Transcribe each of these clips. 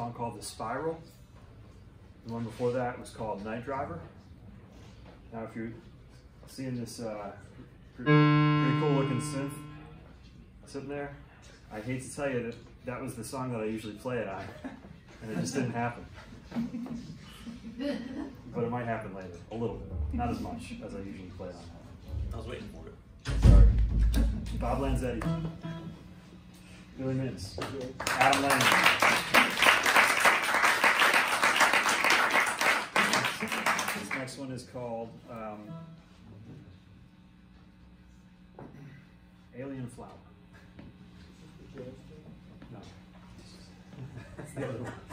Song called The Spiral. The one before that was called Night Driver. Now, if you're seeing this uh, pretty, pretty cool looking synth sitting there, I hate to tell you that that was the song that I usually play it on, and it just didn't happen. But it might happen later, a little bit, not as much as I usually play it on. I was waiting for it. Sorry. Bob Lanzetti. Billy Mintz. Adam Lane. This next one is called um, Alien Flower. No. The other one.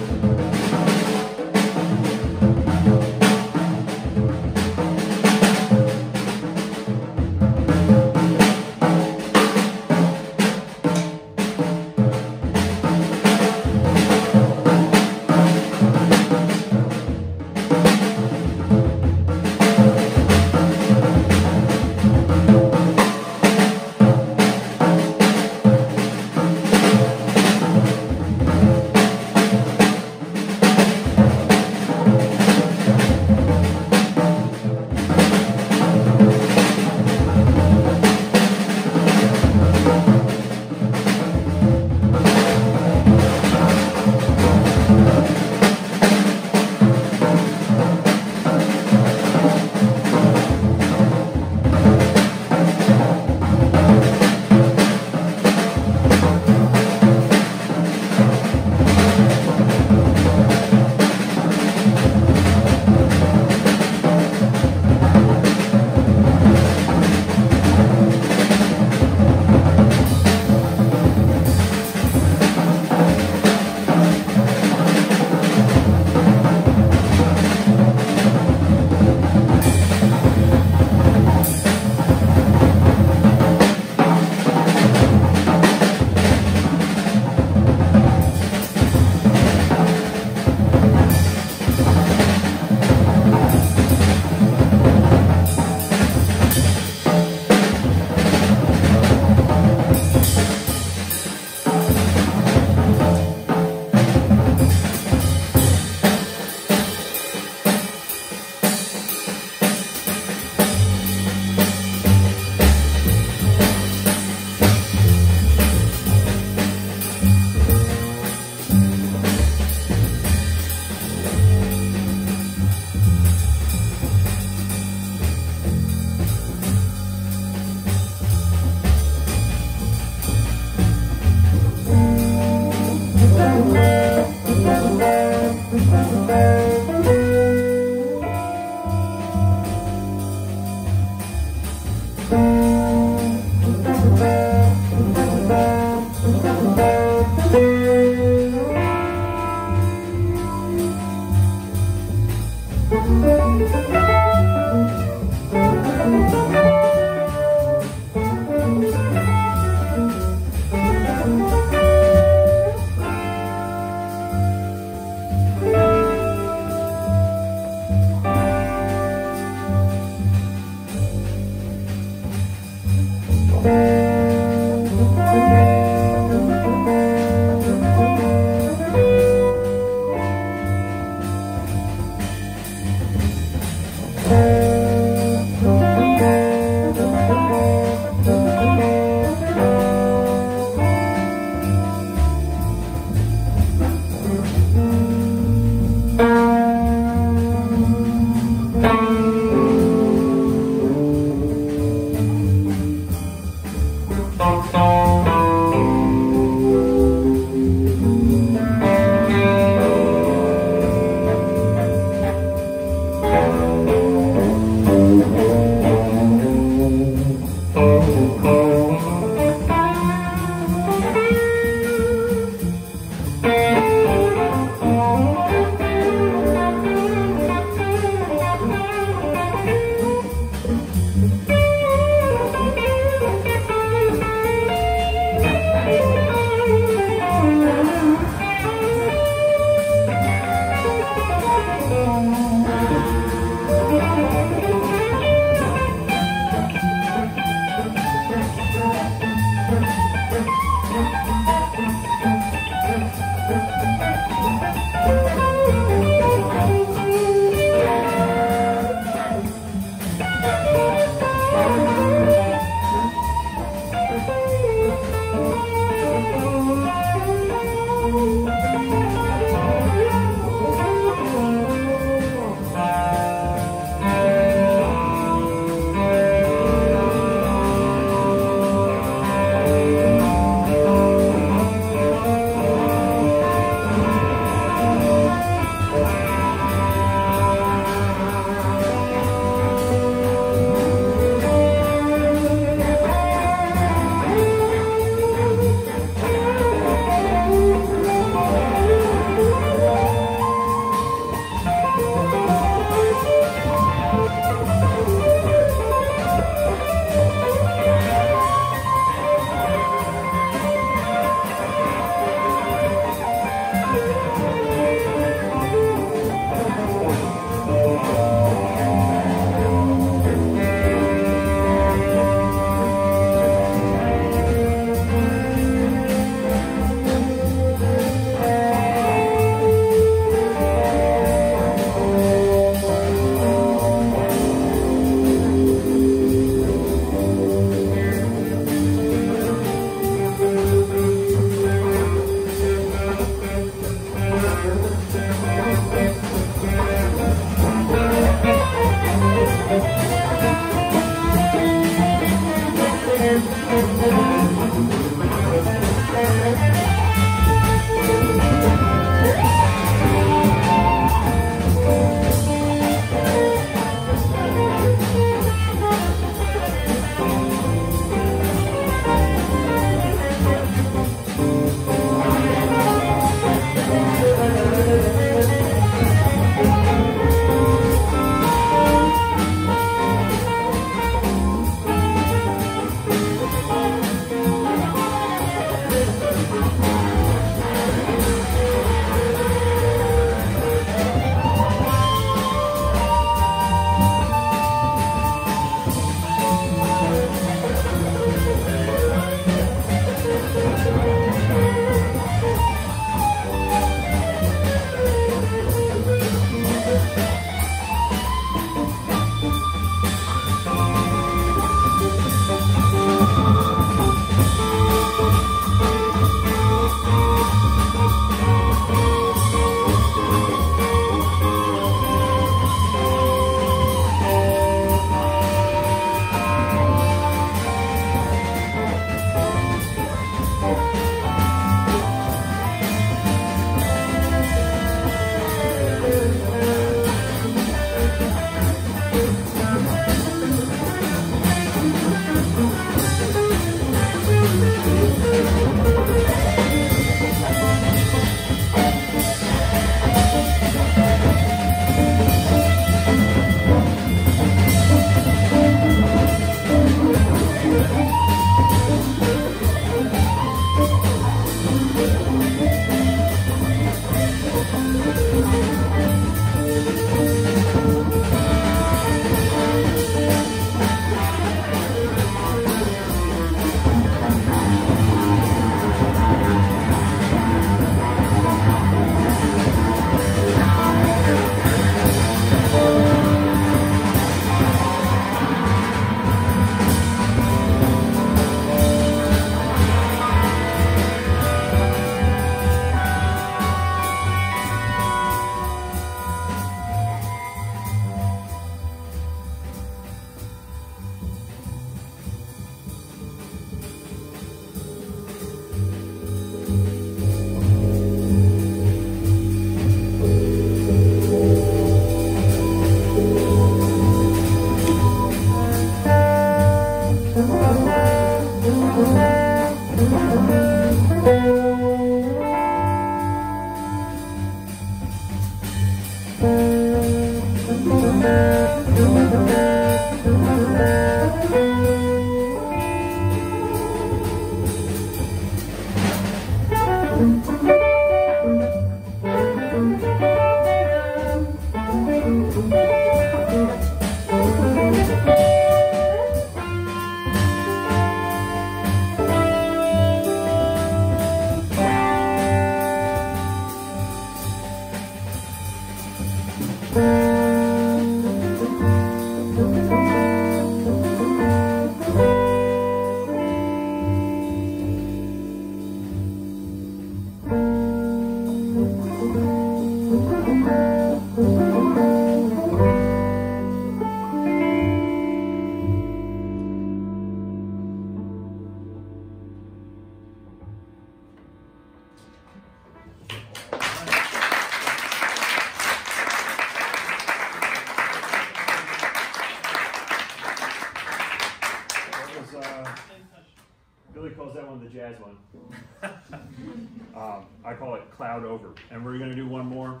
Call it Cloud Over. And we're gonna do one more.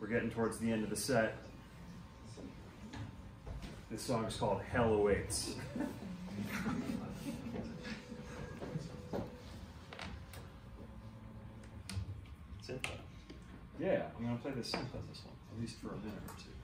We're getting towards the end of the set. This song is called Hell Awaits. Synth. Yeah, I'm gonna play the synth on this one, at least for a minute or two.